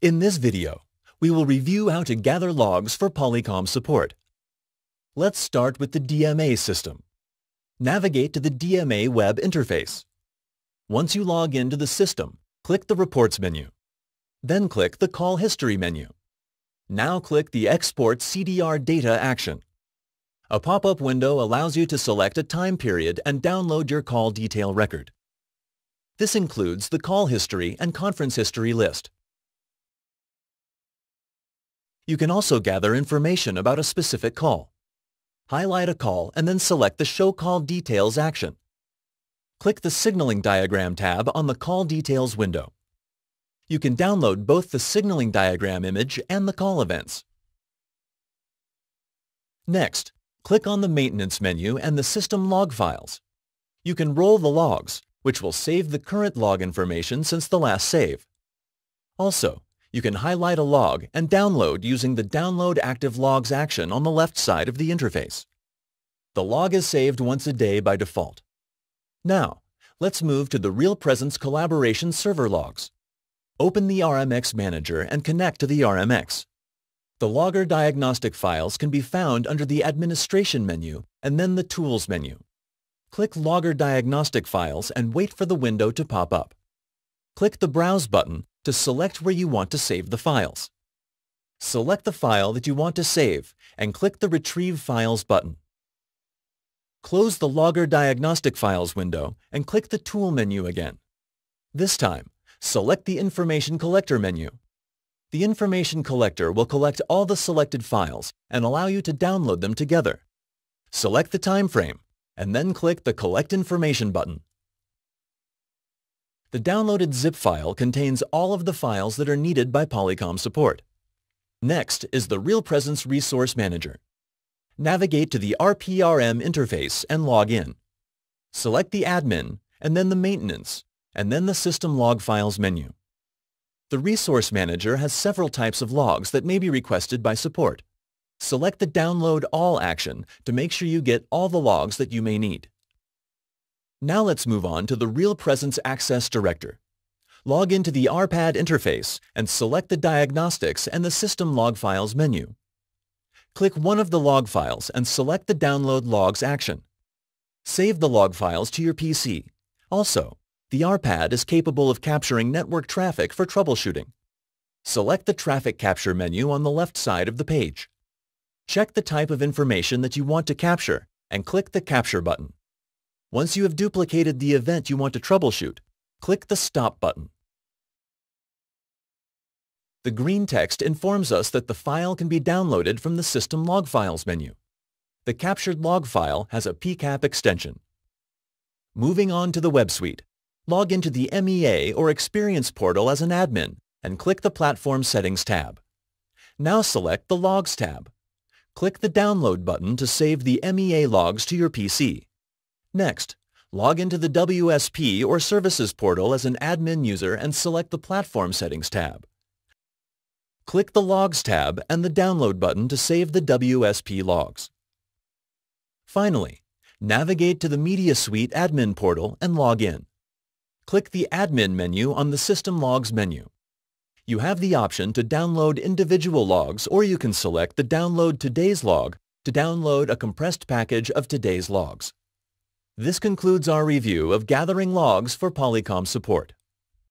In this video, we will review how to gather logs for Polycom support. Let's start with the DMA system. Navigate to the DMA web interface. Once you log into the system, click the Reports menu. Then click the Call History menu. Now click the Export CDR Data action. A pop-up window allows you to select a time period and download your call detail record. This includes the call history and conference history list. You can also gather information about a specific call. Highlight a call and then select the Show Call Details action. Click the Signaling Diagram tab on the Call Details window. You can download both the signaling diagram image and the call events. Next, click on the Maintenance menu and the System log files. You can roll the logs, which will save the current log information since the last save. Also, you can highlight a log and download using the Download Active Logs action on the left side of the interface. The log is saved once a day by default. Now, let's move to the Real Presence Collaboration Server logs. Open the RMX Manager and connect to the RMX. The logger diagnostic files can be found under the Administration menu and then the Tools menu. Click Logger Diagnostic Files and wait for the window to pop up. Click the Browse button to select where you want to save the files. Select the file that you want to save and click the Retrieve Files button. Close the Logger Diagnostic Files window and click the Tool menu again. This time, select the Information Collector menu. The Information Collector will collect all the selected files and allow you to download them together. Select the time frame and then click the Collect Information button. The downloaded zip file contains all of the files that are needed by Polycom support. Next is the Real Presence Resource Manager. Navigate to the RPRM interface and log in. Select the Admin and then the Maintenance and then the System Log Files menu. The Resource Manager has several types of logs that may be requested by support. Select the Download All action to make sure you get all the logs that you may need. Now let's move on to the Real Presence Access Director. Log into the RPAD interface and select the Diagnostics and the System Log Files menu. Click one of the log files and select the Download Logs action. Save the log files to your PC. Also, the RPAD is capable of capturing network traffic for troubleshooting. Select the Traffic Capture menu on the left side of the page. Check the type of information that you want to capture and click the Capture button. Once you have duplicated the event you want to troubleshoot, click the Stop button. The green text informs us that the file can be downloaded from the System Log Files menu. The captured log file has a PCAP extension. Moving on to the Web Suite, log into the MEA or Experience portal as an admin and click the Platform Settings tab. Now select the Logs tab. Click the Download button to save the MEA logs to your PC. Next, log into the WSP or Services portal as an admin user and select the Platform Settings tab. Click the Logs tab and the Download button to save the WSP logs. Finally, navigate to the Media Suite admin portal and log in. Click the Admin menu on the System Logs menu. You have the option to download individual logs or you can select the Download Today's log to download a compressed package of today's logs. This concludes our review of gathering logs for Polycom support.